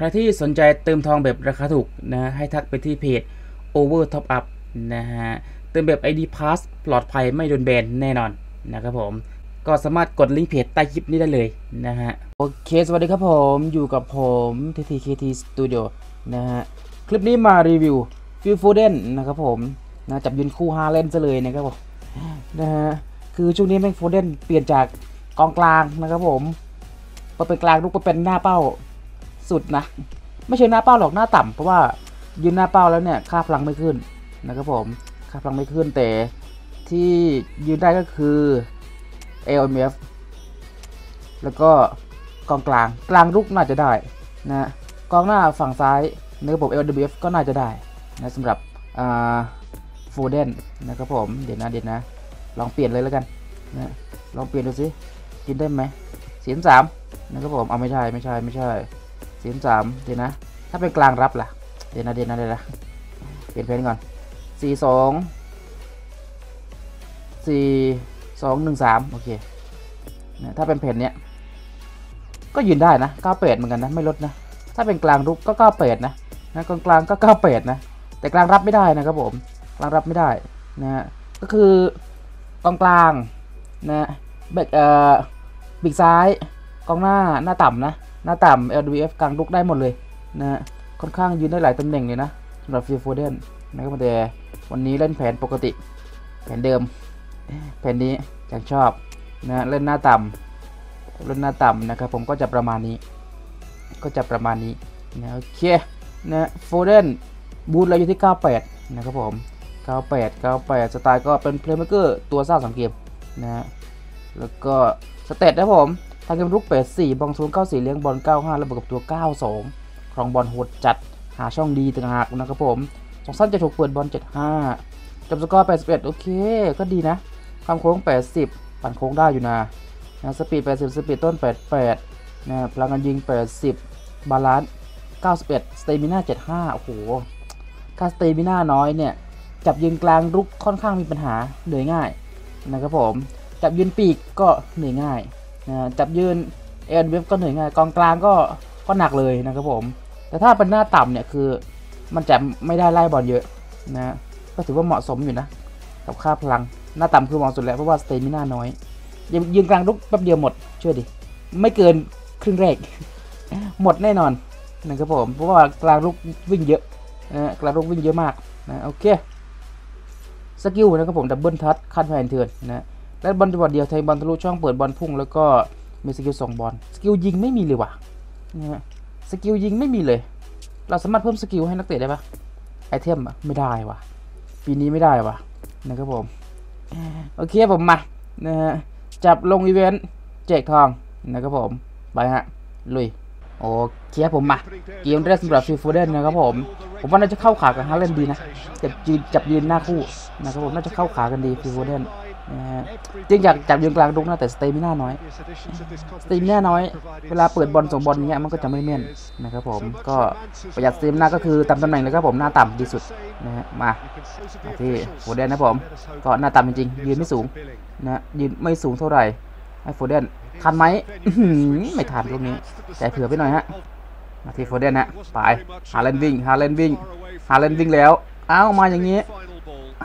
ใครที่สนใจเติมทองแบบราคาถูกนะให้ทักไปที่เพจ Over Top Up นะฮะเติมแบบ ID Pass ปลอดภัยไม่โดนแบนแน่นอนนะครับผม ก็สามารถกดลิงก์เพจใต้คลิปนี้ได้เลยนะฮะโอเค สวัสดีครับผมอยู่กับผม TTKT Studio นะฮะคลิปนี้มารีวิว Phil Foden นะครับผมนะจับยืนคู่ Haaland ซะเลยนะครับผมนะฮะคือช่วงนี้แม่งฟูเดนเปลี่ยนจากกองกลางนะครับผมมาเป็นกลางลูกมาเป็นหน้าเป้า สุดนะ ไม่ใช่หน้าเป้าหรอกหน้าต่ำเพราะว่ายืนหน้าเป้าแล้วเนี่ยค่าพลังไม่ขึ้นนะครับผมค่าพลังไม่ขึ้นแต่ที่ยืนได้ก็คือ AOMF แล้วก็กองกลางกลางลุกน่าจะได้นะกองหน้าฝั่งซ้ายในระบบ LWF ก็น่าจะได้นะสำหรับโฟเดนนะครับผมเดี๋ยวนะเดี๋ยวนะ ลองเปลี่ยนเลยแล้วกันนะลองเปลี่ยนดูสิกินได้ไหมเสียงสามนะครับผมเอาไม่ใช่ไม่ใช่ไม่ใช่ สี่สามเดี๋ยวนะ ถ้าเป็นกลางรับล่ะ เดี๋ยวนะเดี๋ยวนะเดี๋ยวนะเปลี่ยนเพนก่อนสี่สองสี่สองหนึ่งสามโอเคนะถ้าเป็นเพนเนี้ยก็ยืนได้นะเก้าเปดเหมือนกันนะไม่ลดนะ ถ้าเป็นกลางรุกก็เก้าเปดนะนะกลางกลางก็เก้าเปดนะ แต่กลางรับไม่ได้นะครับผมกลางรับไม่ได้นะฮะก็คือกองกลางนะเบกเอ่อปีกซ้ายกองหน้าหน้าต่ำนะ หน้าต่ำ LWF กลางรุกได้หมดเลยนะฮะค่อนข้างยืนได้หลายตำแหน่งเลยนะสำหรับ Phil Foden นะครับแต่วันนี้เล่นแผนปกติ แผนเดิม แผนนี้อย่างชอบนะเล่นหน้าต่ำเล่นหน้าต่ำนะครับผมก็จะประมาณนี้ ก็จะประมาณนี้นะโอเคนะ Foden boost เราอยู่ที่ 98 นะครับผม 98 98 สไตล์ก็เป็นเพลย์เม k เกอร์ตัวสร้างสรรค์เกมนะฮะแล้วก็ stat นะครับผม ทางเกมรุก84บอลศูนย์94เลี้ยงบอล95แล้วบวกกับตัว92ครองบอลโหดจัดหาช่องดีต่างหากนะครับผมส่งสั้นจะถูกเปิดบอล75จบสกอร์81โอเค ก็ดีนะความโค้ง80ปั่นโค้งได้อยู่นะนะ speed 80 speed ต้น88นะพลังงานยิง80 balance 91 stamina 75โอ้โหถ้า stamina น้อยเนี่ยจับยืนกลางรุกค่อนข้างมีปัญหาเหนื่อยง่ายนะครับผมจับยืนปีกก็เหนื่อยง่าย นะจับยืนเอ็นเว็บก็เหนื่อยง่ายกองกลางก็ก็หนักเลยนะครับผม แต่ถ้าเป็นหน้าต่ำเนี่ยคือมันจะไม่ได้ไล่บอลเยอะนะก็ถือว่าเหมาะสมอยู่นะ กับค่าพลังหน้าต่ำคือเหมาะสุดแล้วเพราะว่า stamina น้อยยืนยืนกลางรุกแป๊บเดียวหมดเชื่อดิไม่เกินครึ่งแรก หมดแน่นอนนะครับผมเพราะว่ากลางรุกวิ่งเยอะนะกลางรุกวิ่งเยอะมากนะโอเค skill นะครับผม double touch cut behind turn นะ และบอลจังหวะเดียวแทงบอลทะลุช่องเปิดบอลพุ่งแล้วก็มี skill ส่งบอล skill ยิงไม่มีเลยว่ะนะ skill ยิงไม่มีเลย เราสามารถเพิ่ม skill ให้นักเตะได้ปะไอเทมอะไม่ได้ว่ะ ปีนี้ไม่ได้ว่ะนะครับผมโอเคผมมานะฮะจับลงอีเวนต์แจกทองนะครับผมไปฮะลุยโอเคผมมาเกมแรกสำหรับฟิลโฟเดนนะครับผมผมว่าน่าจะเข้าขากับฮาเลนดีนะจับยืนจับยืนหน้าคู่นะครับผมน่าจะเข้าขากันดีฟิลโฟเดน นะฮะจริงอยากจับยืนกลางรุกนะแต่ stamina น้อย stamina น้อย เวลาเปิดบอลส่งบอลเงี้ยมันก็จะไม่แม่นนะครับผมก็ประหยัด stamina ก็คือตามตำแหน่งเลยครับผมหน้าต่ำดีสุดนะฮะมาที่โฟเดนนะผมก็หน้าต่ำจริงๆยืนไม่สูงนะยืนไม่สูงเท่าไหร่ให้โฟเดนทันไหมไม่ทันตรงนี้จ่ายเผื่อไปหน่อยฮะมาที่โฟเดนฮะไปฮาเลนวิ่งฮาเลนวิ่งฮาเลนวิ่งแล้วอ้าวมาอย่างนี้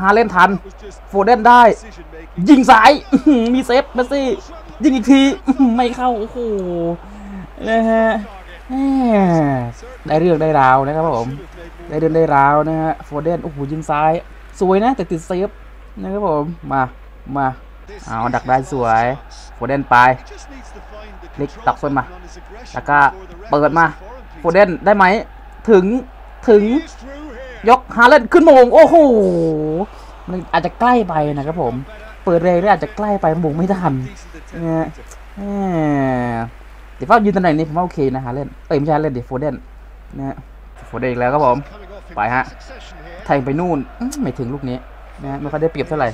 ฮาเลนทัน โฟเดนได้ ยิงซ้ายมีเซฟเมสซี่ ยิงอีกที ไม่เข้า โอ้โหนะฮะได้เรื่องได้ราวนะครับผม ได้เรื่องได้ราวนะฮะ โฟเดน โอ้โห ยิงซ้าย สวยนะ แต่ติดเซฟนะครับผม มา มา เอาดักได้สวย โฟเดนไปเล็กตักส้นมา แล้วก็เปิดมา โฟเดนได้ไหม ถึง ถึง ยกฮาเลนขึ้นโหม่งโอ้โหมันอาจจะใกล้ไปนะครับผม เปิดเร็วแล้วอาจจะใกล้ไปโหม่งไม่ทันเนี่ยแหมเดี๋ยวเฝ้ายืนตำแหน่งนี้ผมว่าโอเคนะฮาเลนเอ้ยไม่ใช่ฮาเลนเดี๋ยวโฟเดนนะฮะโฟเดนอีกแล้วครับผมไปฮะแทงไปนู่นไม่ถึงลูกนี้นะฮะไม่ค่อยได้เปรียบเท่าไหร่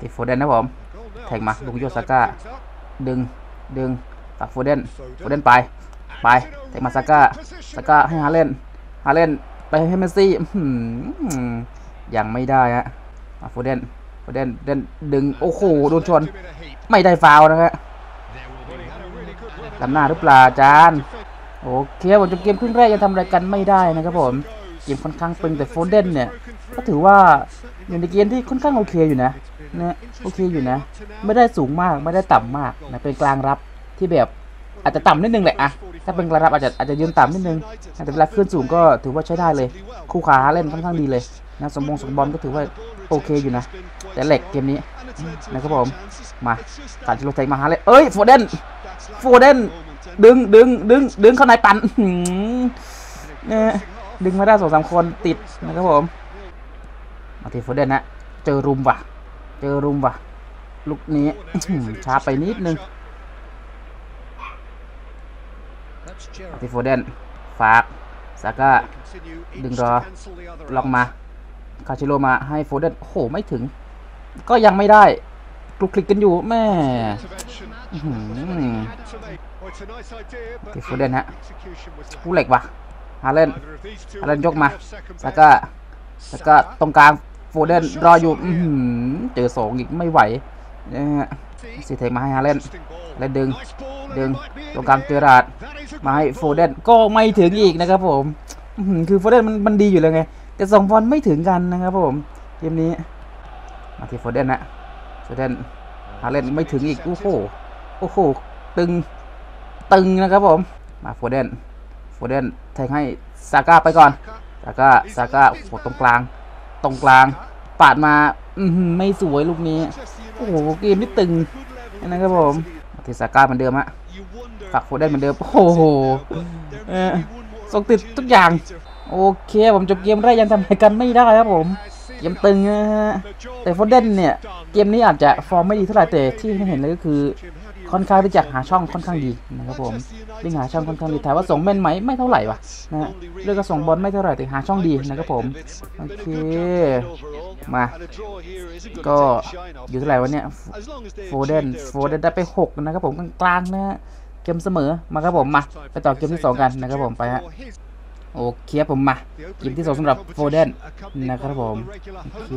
ติดโฟเดนนะผมแทงมาลุงโยซาก้าดึงดึงตักโฟเดนโฟเดนไปไปแทงมาซาก้าซาก้าให้ฮาเลนฮาเลน ให้เมสซี่ยังไม่ได้ฮะอะโฟเดนโฟเดนเดนดึง โอ้โหโดนชน ไม่ได้ฟาวล์นะฮะล้ำหน้าหรือเปล่าจารย์โอเคผมจบเกมครึ่งแรกยังทำอะไรกันไม่ได้นะครับผมเกมค่อนข้างตึงแต่โฟเดนเนี่ยก็ถือว่าอยู่ในเกมที่ค่อนข้างโอเคอยู่นะนะโอเคอยู่นะ ไม่ได้สูงมากไม่ได้ต่ำมากนะเป็นกลางรับที่แบบ อาจจะต่ำนิดนึงแหละอะถ้าเป็นกลางรับอาจจะอาจจะยืนต่ำนิดนึงแต่เวลาขึ้นสูงก็ถือว่าใช้ได้เลย คู่ขาเล่นค่อนข้างดีเลยนะส่งบงส่งบอลก็ถือว่าโอเคอยู่นะ แต่ lag เกมนี้นะครับผมมาการจิโรเทคมาหาเลยเอ้ยโฟเดนโฟเดนดึงดึงดึงดึงเข้าในปั่นเนี่ยดึงมาได้สองสามคนติดนะครับผมมาทีโฟเดนนะเจอรุมว่ะ เจอรุมว่ะลูกนี้ช้าไปนิดนึง มาทีโฟเดนฝากซาก้าดึงรอล็อกมา คาชิโรมาให้โฟเดนโอ้โหไม่ถึง ก็ยังไม่ได้คลุกคลิกกันอยู่แม่อื้อหือที่โฟเดนฮะผู้เหล็กว่ะฮาเลนฮาเลนยกมาแล้วก็แล้วก็ตรงกลางโฟเดนรออยู่เจอสองอีกไม่ไหวนะฮะ สีเทคมาให้ฮาเลนแล้วดึงดึงตรงกลางเจอราดมาให้โฟเดนก็ไม่ถึงอีกนะครับผมอื้อหือคือโฟเดนมันมันดีอยู่เลยไง แต่ส่งบอลไม่ถึงกันนะครับผมเกมนี้มาที่โฟเดนนะโฟเดนหาเล่นไม่ถึงอีกโอ้โหโอ้โหตึงตึงนะครับผมมาโฟเดนโฟเดนแทงให้ซาก้าไปก่อนซาก้าซาก้าโหตรงกลาง ตรงกลางปาดมาอือหือไม่สวยลูกนี้โอ้โหเกมนี่ตึงนะครับผมมาที่ซาก้าเหมือนเดิมฮะฝากโฟเดนเหมือนเดิม โอ้โหส่งติดทุกอย่าง โอเคผมจบเกมได้ยังทำอะไรกันไม่ได้ครับผม เกมตึงนะฮะ แต่โฟเดนเนี่ย เกมนี้อาจจะฟอร์มไม่ดีเท่าไหร่แต่ที่เห็นเลยก็คือ ค่อนข้างที่จะหาช่องค่อนข้างดีนะครับผมวิ่งหาช่องค่อนข้างดีถามว่าส่งแม่นไหมไม่เท่าไหร่วะนะฮะเรื่องก็ส่งบอลไม่เท่าไหร่แต่หาช่องดีนะครับผมโอเคมาก็อยู่เท่าไหร่วะเนี่ยโฟเดนโฟเดนได้ไปหกนะครับผมกลางๆนะฮะเกมเสมอมาครับผมมาไปต่อเกมที่สองกันนะครับผมไปฮะ โอเคครับผมมาเกมที่สองสำหรับโฟเดนนะครับผมโอเค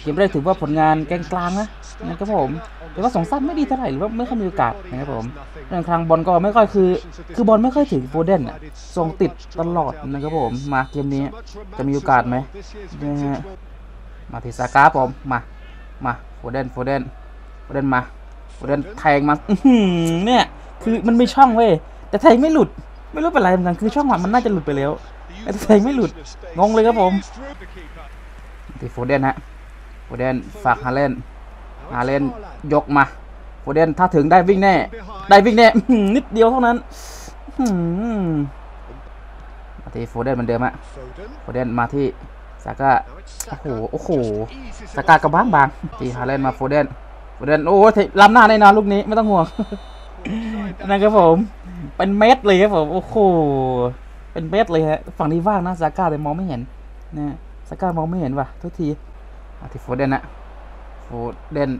เกมแรกถือว่าผลงานกลางๆนะนะครับผมแต่ว่าส่งสั้นไม่ดีเท่าไหร่หรือว่าไม่ค่อยมีโอกาสนะครับผมบางครั้งบอลก็ไม่ค่อยคือ คือบอลไม่ค่อยถึงโฟเดนอะส่งติดตลอดนะครับผมมาเกมนี้จะมีโอกาสไหมนะมาที่ซาก้าผมมามาโฟเดนโฟเดนโฟเดนมาโฟเดนแทงมาเนี่ยคือมันมีช่องเว้ยแต่แทงไม่หลุด ไม่รู้เป็นไรเหมือนกันคือช่องอะมันน่าจะหลุดไปแล้วแต่แทงไม่หลุด งงเลยครับผมทีโฟเดนฮะโฟเดนฝากฮาเลนฮาเลนยกมาโฟเดนถ้าถึงได้วิ่งแน่ ได้วิ่งแน่นิดเดียวเท่านั้นมาที่โฟเดนเหมือนเดิมฮะโฟเดนมาที่ซาก้าโอ้โหโอ้โหสกาดกับบางบางตีฮาเลนมาโฟเดนโฟเดนโอ้โหล้ำหน้าแน่นอนลูกนี้ไม่ต้องห่วง นะครับผม เป็นเม็ดเลยครับผม โอ้โห เป็นเม็ดเลยฮะ ฝั่งนี้ว่างนะซาก้าเลยมองไม่เห็นนะซาก้ามองไม่เห็นว่ะทุกทีอาที่โฟเดนนะโฟเดน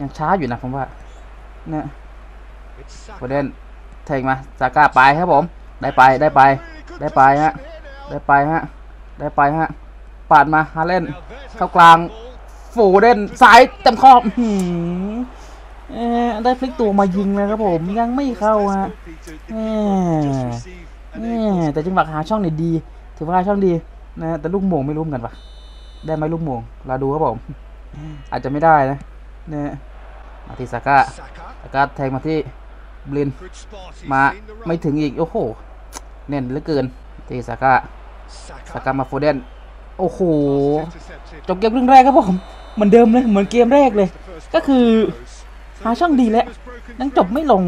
ยังช้าอยู่นะผมว่านะโฟเดนแทงมาซาก้าไปครับผม ได้ไปได้ไป ได้ไปฮะ ได้ไปฮะ ได้ไปฮะ ปาดมาฮาเล่นเข้ากลางโฟเดนซ้ายเต็มข้อ ได้พลิกตัวมายิงนะครับผมยังไม่เข้าฮะแหมแหมแต่จังหวะหาช่องเนี่ยดี ถือว่าช่องดีนะแต่ลูกโมงไม่รู้เหมือนกันปะได้ไหมลูกโมงเราดูครับผม อาจจะไม่ได้นะเนี่ยมาที่ซาก้าซาก้าแทงมาที่บลินมาไม่ถึงอีก โอ้โหเน้นเหลือเกินที่ซาก้าสกามาโฟเดนโอ้โหจบเกมครึ่งแรกครับผมเหมือนเดิมเลยเหมือนเกมแรกเลย ก็คือ หาช่องดีแล้วยังจบไม่ลง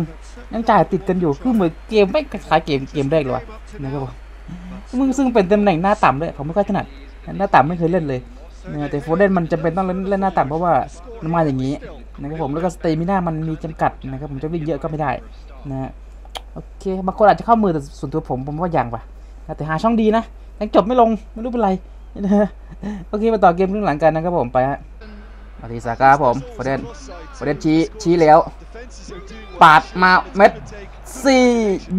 ยังจ่ายติดกันอยู่คือเหมือนเกมไม่คล้ายเกมเกมแรกเลยวะนะครับผมมึงซึ่งเป็นตำแหน่งหน้าต่ำด้วยผมไม่ค่อยถนัดหน้าต่ำไม่เคยเล่นเลยแต่โฟเดนมันจำเป็นต้องเล่นเล่นหน้าต่ำเพราะว่ามันมาอย่างนี้นะครับผมแล้วก็ stamina มันมีจำกัดนะครับผมจะวิ่งเยอะก็ไม่ได้นะฮะโอเคบางคนอาจจะเข้ามือแต่ส่วนตัวผมผมว่าอย่างปะนะแต่หาช่องดีนะยังจบไม่ลงไม่รู้เป็นไรนะฮะโอเคมาต่อเกมครึ่งหลังกันนะครับผมไปฮะ มาทีซาก้าครับผมโฟเดนโฟเดนชี้ชี้แล้ว ปาดมาเมสซี่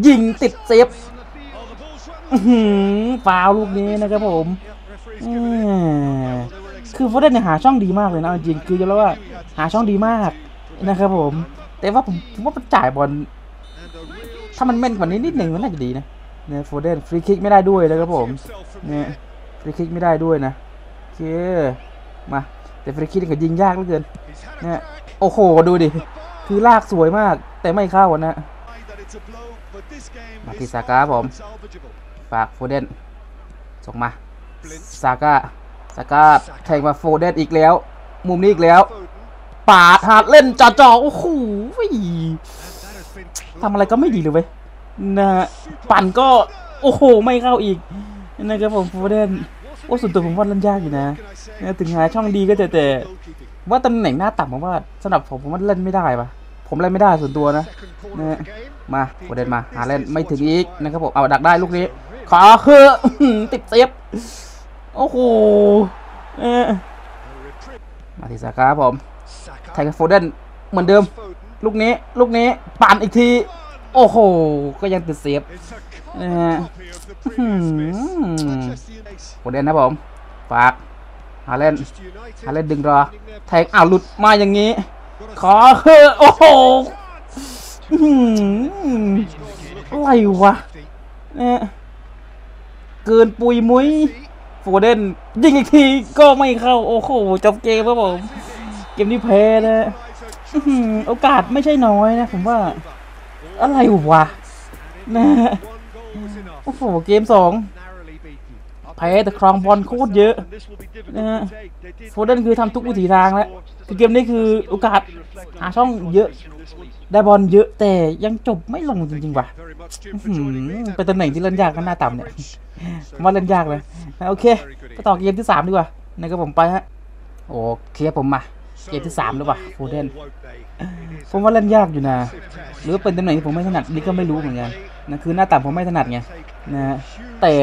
ยิงติดเซฟอื้อหือฟาวล์ลูกนี้นะครับผมคือโฟเดนเนี่ยหาช่องดีมากเลยนะจริงคือจะเรียกว่าหาช่องดีมากนะครับผม แต่ว่าผมผมว่ามันจ่ายบอลถ้ามันแม่นกว่านี้นิดหนึ่งมันน่าจะดีนะเนี่ยโฟเดนฟรีคิกไม่ได้ด้วยนะครับผมเนี่ยฟรีคิกไม่ได้ด้วยนะโอเคมา แต่ฟรีคิกนี่ก็ยิงยากเหลือเกินเนี่ยโอ้โหดูดิคือลากสวยมากแต่ไม่เข้าอะนะมาที่ซาก้าผมฝากโฟเดนส่งมาซาก้าซาก้าแทงมาโฟเดนอีกแล้ว มุมนี้อีกแล้วปาดฮาแลนด์จ่อจ่อโอ้โหทำอะไรก็ไม่ดีเลยเว้ยนะปั่นก็ โอ้โห ไม่เข้าอีกนะครับผมโฟเดน โอ้ส่วนตัวผมว่าเล่นยากอยู่นะนะถึงหาช่องดีก็แต่แต่ว่าตำแหน่งหน้าต่ำผมว่าสำหรับผมผมว่าเล่นไม่ได้ปะผมเล่นไม่ได้ส่วนตัวนะนะมาโฟเดนมาฮาแลนด์ไม่ถึงอีกนะครับผมเอาดักได้ลูกนี้ขอเฮือติดเซฟโอ้โหมาที่ซาก้าครับผมไทกับโฟเดนเหมือนเดิม ลูกนี้ลูกนี้ปั่นอีกที โอ้โห ก็ยังติดเซฟ นะฮะอื้อหือโฟเดนนะผมฝากหาเล่นหาเล่นดึงรอ แทงอ้าวหลุดมาอย่างนี้ ขอเฮือะโอ้โหอื้อหืออะไรวะเนี่ยเกินปุยมุ้ยโฟเดนยิงอีกทีก็ไม่เข้า โอ้โหจบเกมครับผม เกมนี้แพ้นะอื้อหือโอกาสไม่ใช่น้อยนะ ผมว่า อะไรวะนะฮะ โอ้โห เกมสองแพ้แต่ครองบอลโคตรเยอะนะฮะโฟเดนคือทำทุกวิถีทางแล้วคือเกมนี้คือโอกาสหาช่องเยอะ ได้บอลเยอะแต่ยังจบไม่ลงจริงๆว่ะอื้อหือเป็นตำแหน่งที่เล่นยากกันหน้าต่ำเนี่ยมว่าเล่นยากเลยโอเคไปต่อเกมที่สามดีกว่านะครับผมไปฮะโอเคผมมาเกมที่สามแล้วว่ะโฟเดนผมว่าเล่นยากอยู่นะ หรือเป็นตำแหน่งที่ผมไม่ถนัดนี่ก็ไม่รู้เหมือนกัน นะคือหน้าต่ำผมไม่ถนัดไงนะแต่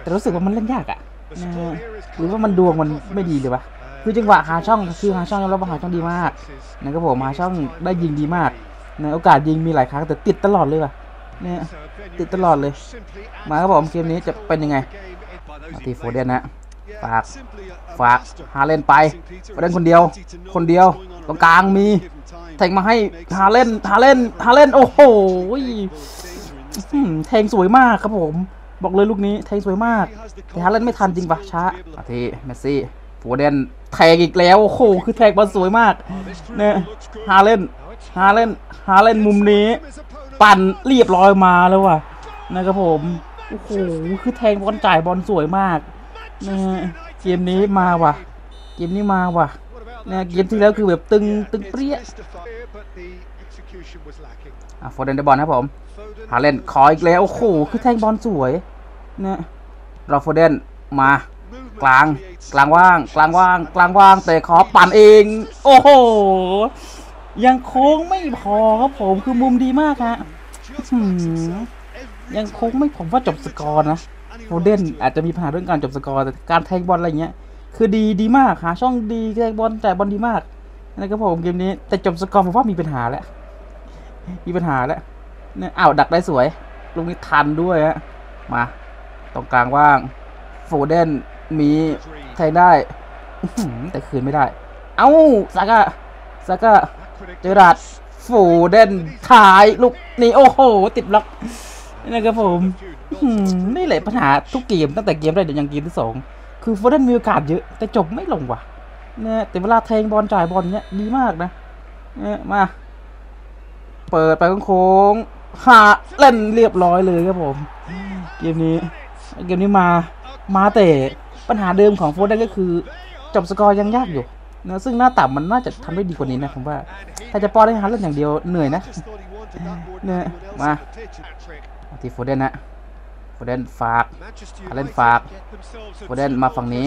แต่รู้สึกว่ามันเล่นยากอะนะหรือว่ามันดวงมันไม่ดีเลยวะคือจังหวะหาช่องคือหาช่องยอมรับว่าหาช่องดีมากนะครับผมหาช่องได้ยิงดีมากนะโอกาสยิงมีหลายครั้งแต่ติดตลอดเลยว่ะเนี่ยติดตลอดเลย มาครับผมเกมนี้จะเป็นยังไงมาตีโฟเดนนะฝากฝากหาเล่นไปโฟเดนคนเดียว คนเดียว ตรงกลางมีแทงมาให้หาเล่นหาเล่นหาเล่นโอ้โหแทงสวยมากครับผม บอกเลยลูกนี้แทงสวยมากแต่ฮาแลนด์ไม่ทันจริงปะช้ามาทีเมสซี่โฟเดนแทงอีกแล้วโอ้โหคือแทงบอลสวยมากเนี่ยฮาแลนด์ฮาแลนด์ฮาแลนด์มุมนี้ ปั่นเรียบร้อยมาแล้วว่ะนะครับผมโอ้โหคือแทงบอลจ่ายบอลสวยมากนะฮะเกมนี้มาว่ะ เกมนี้มาว่ะ เนี่ยเกมที่แล้วคือแบบตึงตึงเปรี้ยอะโฟเดนได้บอลครับผมฮาแลนด์ขออีกแล้วโอ้โหคือแทงบอลสวยเนี่ยเราโฟเดนมากลางกลางว่าง กลางว่าง กลางว่างแต่ขอปั่นเอง โอ้โหยังโค้งไม่พอครับผมคือมุมดีมากฮะอื้อหือยังโค้งไม่ผมว่าจบสกอร์นะโฟเดนอาจจะมีปัญหาเรื่องการจบสกอร์แต่การแทงบอลอะไรเงี้ย คือดีดีมากหาช่องดีแทงบอลจ่ายบอลดีมากนะครับผมเกมนี้แต่จบสกอร์ผมว่ามีปัญหาแล้ว มีปัญหาแล้วเนี่ยอ้าวดักได้สวยลูกนี้ทันด้วยฮะมา ตรงกลางว่างโฟเดนมีแทงได้แต่คืนไม่ได้ เอ้าซาก้าซาก้าเจอราดโฟเดนถ่ายลูกนี่โอ้โห ติดบล็อกนะครับผมนี่แหละปัญหาทุกเกมตั้งแต่เกมแรกจนยังเกมที่สอง คือโฟเดนมีโอกาสเยอะ แต่จบไม่ลงว่ะเนี่ยแต่เวลาแทงบอลจ่ายบอลเนี้ยดีมากนะเนี่ยมา เปิดไปโค้งฮาแลนด์เรียบร้อยเลยครับผม เกมนี้ เกมนี้มา มาแต่ปัญหาเดิมของโฟร์เดนก็คือ จบสกอร์ยังยากอยู่นะซึ่งหน้าต่ำมันน่าจะทำได้ดีกว่านี้นะผมว่า ถ้าจะป้อนให้ฮาแลนด์อย่างเดียวเหนื่อยนะเนี่ยมาที่โฟเดนนะ โฟเดนฝากฮาแลนด์ฝากโฟเดนมาฝั่งนี้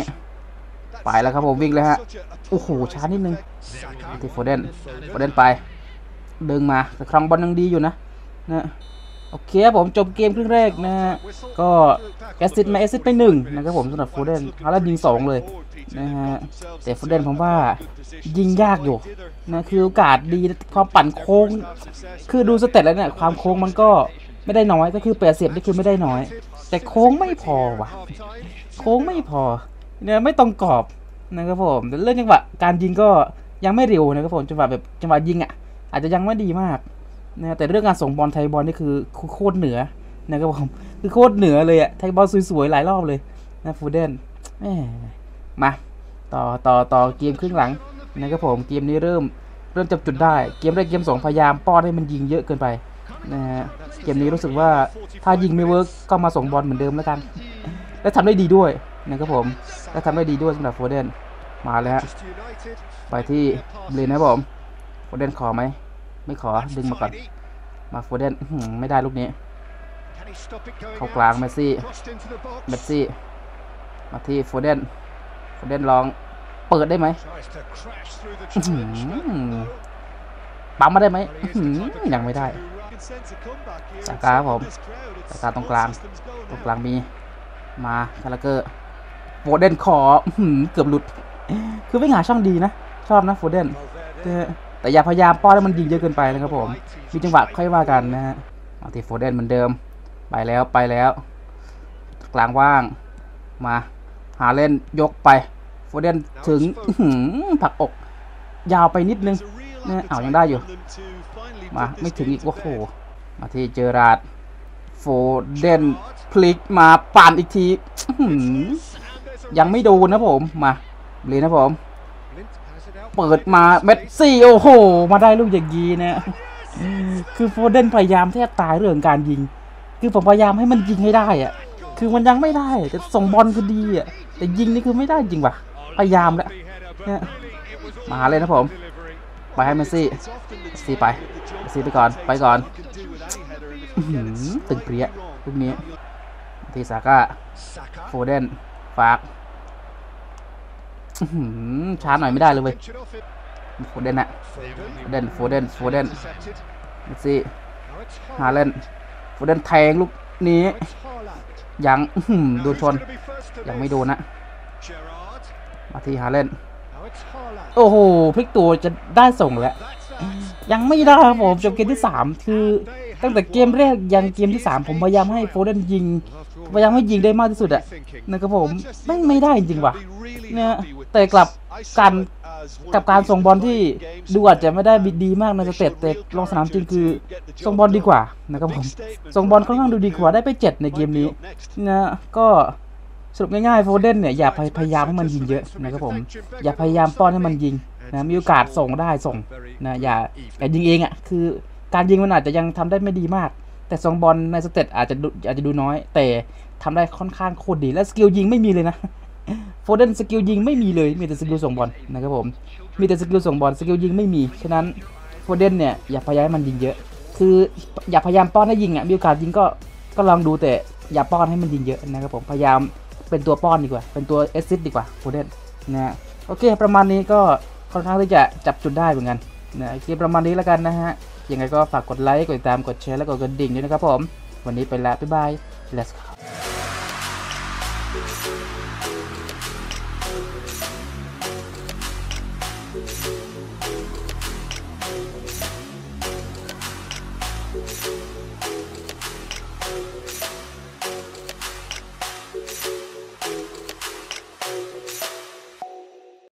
ไปแล้วครับผมวิ่งเลยฮะ โอ้โหช้านิดนึงที่โฟเดนโฟเดนไป ดึงมาแต่ครองบอลยังดีอยู่นะนะโอเคครับผมจบเกมครึ่งแรกนะ ก็ assist มา assist ไปหนึ่งนะครับผมสำหรับโฟเดนฮาแลนด์ยิงสองเลยนะฮะแต่โฟเดนผมว่ายิงยากอยู่นะคือโอกาสดีความปั่นโค้ง คือดูสเต็ปแล้วเนี่ยความโค้งมันก็ ไม่ได้น้อยก็คือแปดสิบนี่คือไม่ได้น้อย แต่โค้งไม่พอว่ะ โค้งไม่พอเนี่ยไม่ตรงกรอบนะครับผมแต่เรื่องจังหวะการยิงก็ยังไม่เร็วนะครับผมจังหวะแบบจังหวะยิงอะ อาจจะยังไม่ดีมากนะแต่เรื่องการส่งบอลไทยบอลนี่คือโคตรเหนือนะครับผมคือโคตรเหนือเลยอะไทยบอลสวยๆหลายรอบเลยนะฟูเดนมมาต่อต่อต่อเกมครึ่งหลังนะครับผมเกมนี้เริ่มเริ่มจับจุดได้ เกมแรกเกมสองพยายามป้อนให้มันยิงเยอะเกินไป นะฮะเกมนี้รู้สึกว่าถ้ายิงไม่ work ก็มาส่งบอลเหมือนเดิมแล้วกัน และทำได้ดีด้วยนะครับผมและทำได้ดีด้วยสำหรับโฟเดนมาเลยฮะไปที่เบรนนะผมโฟเดนขอไหมไม่ขอดึงมาก่อนมาโฟเดนไม่ได้ลูกนี้ เข้ากลางเมสซี่เมสซี่มาที่โฟเดนโฟเดนลองเปิดได้ไหมปั๊มมาได้ไหมยังไม่ได้ ซาก้าครับผมซาก้าตรงกลาง ตรงกลางมี มาคาราเกอร์โฟเดนขอเกือบหลุด คือไม่หาช่องดีนะ ชอบนะโฟเดนแต่อย่าพยายามป้อนให้มันยิงเยอะเกินไปนะครับผม มีจังหวะค่อยว่ากันนะฮะเอาทีโฟเดนเหมือนเดิม ไปแล้วไปแล้ว กลางว่าง มา ฮาแลนด์ยกไป โฟเดนถึงพักอก ยาวไปนิดนึงเนี่ยเอายังได้อยู่ มาไม่ถึงอีกโอ้โหมาที่เจอราดโฟเดนพลิกมาปั่นอีกทียังไม่โดนนะผมมาเลยนะผม เปิดมาเมสซี่โอ้โห มาได้ลูกอย่างยีนะคือโฟเดนพยายามแทบตายเรื่องการยิง คือผมพยายามให้มันยิงให้ได้อะคือมันยังไม่ได้แต่ส่งบอลคือดีอะแต่ยิงนี่คือไม่ได้จริงว่ะพยายามแล้วมาเลยนะผม ไปให้เมสซี่เมสซี่ไปเมสซี่ไปก่อนไปก่อนตึงเปรี้ยลูกนี้ทีซาก้าโฟเดนฝากช้าหน่อยไม่ได้เลยเว้ยโฟเดนอะโฟเดนโฟเดนโฟเดนเมสซี่ฮาแลนด์โฟเดนแทงลูกนี้ยังโดนชนยังไม่โดนนะมาที่ฮาแลนด์ โอ้โหพลิกตัวจะได้ส่งแล้ว ยังไม่ได้ครับผมจบเกมที่ 3 คือตั้งแต่เกมแรกยันเกมที่ 3 ผมพยายามให้โฟเดนยิงพยายามให้ยิงได้มากที่สุดอะนะครับผมไม่ไม่ได้จริงว่ะเนี่ยแต่กลับการกับการส่งบอลที่ดูอาจจะไม่ได้ดีมากใน stat แต่ลงสนามจริงคือส่งบอลดีกว่านะครับผมส่งบอลค่อนข้างดูดีกว่าได้ไป 7 ในเกมนี้นะก็ สรุปง่ายๆโฟเดนเนี่ยอย่าพยายามให้มันยิงเยอะนะครับผม อย่าพยายามป้อนให้มันยิงนะมีโอกาสส่งได้ส่งนะอย่าอย่ายิงเองอะคือการยิงมันอาจจะยังทำได้ไม่ดีมาก แต่ส่งบอลใน stat อาจจะอาจจะดูน้อย แต่ทำได้ค่อนข้างโคตรดีและ skill ยิงไม่มีเลยนะโฟเดน skill ยิงไม่มีเลยมีแต่ skill ส่งบอลนะครับผมมีแต่ skill ส่งบอล skill ยิงไม่มีฉะนั้นโฟเดนเนี่ยอย่าพยายามให้มันยิงเยอะ คืออย่าพยายามป้อนให้ยิงอะมีโอกาสยิงก็ก็ลองดูแต่อย่าป้อนให้มันยิงเยอะนะครับผมพยายาม เป็นตัวป้อนดีกว่า เป็นตัว assist ดีกว่าโฟเดนนะฮะโอเค ประมาณนี้ก็ค่อนข้างที่จะจับจุดได้เหมือนกันนะโอเคประมาณนี้แล้วกันนะฮะยังไงก็ฝากกดไลค์กดติดตามกดแชร์และกดกระดิ่งด้วยนะครับผม วันนี้ไปแล้วบ๊ายบาย let's go